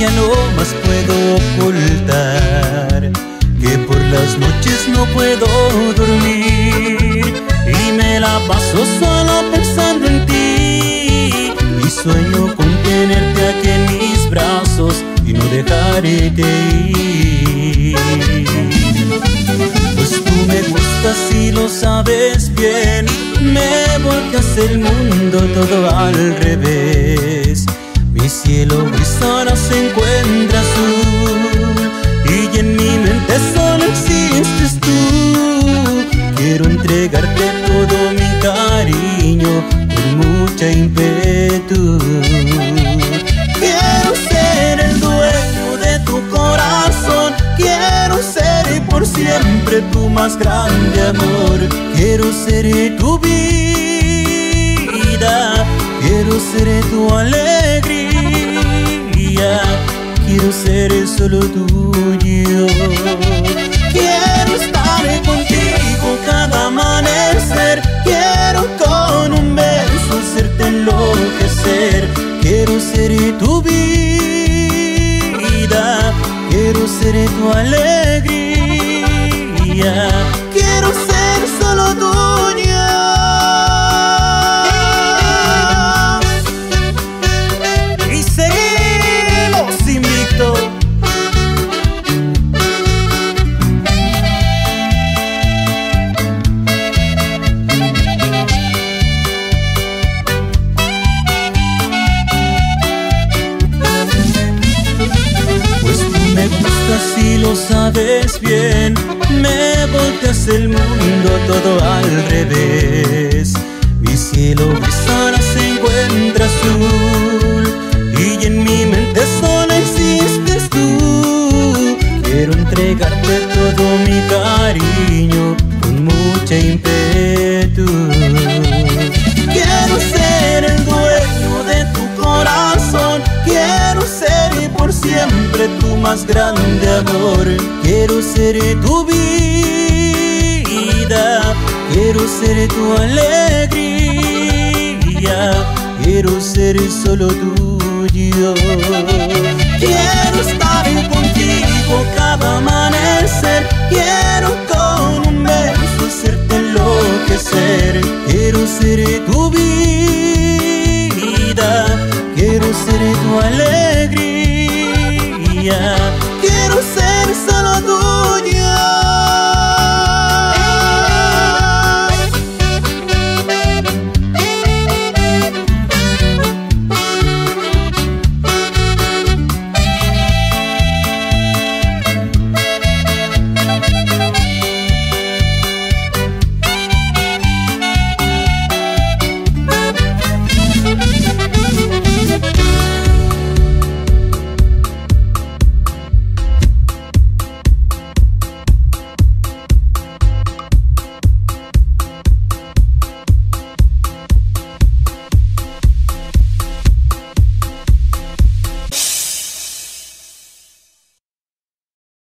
ya no más puedo ocultar que por las noches no puedo dormir y me la paso solo pensando en ti. Y sueño con tenerte aquí en mis brazos y no dejaré de ir. Pues tú me gustas y lo sabes bien me volcas el mundo todo al revés. Cielo gris ahora se encuentra azul y en mi mente solo existes tú. Quiero entregarte todo mi cariño con mucha impetu. Quiero ser el dueño de tu corazón, quiero ser por siempre tu más grande amor. Quiero ser tu vida, quiero ser tu alegría, quiero ser solo tuyo. Quiero estar contigo cada amanecer, quiero con un beso hacerte enloquecer. Quiero ser tu vida, quiero ser tu alegría, quiero ser solo tuya. Sabes bien Me volteas el mundo todo al revés. Mi cielo gris ahora se encuentra azul Y en mi mente solo existes tú. Quiero entregarte todo mi cariño Con mucha impetu Quiero ser el dueño de tu corazón Quiero ser por siempre tu más grande amor Quiero ser tu vida, quiero ser tu alegría, quiero ser solo tuyo. Quiero estar contigo cada amanecer, quiero con un beso hacerte enloquecer. Quiero ser tu vida, quiero ser tu alegría.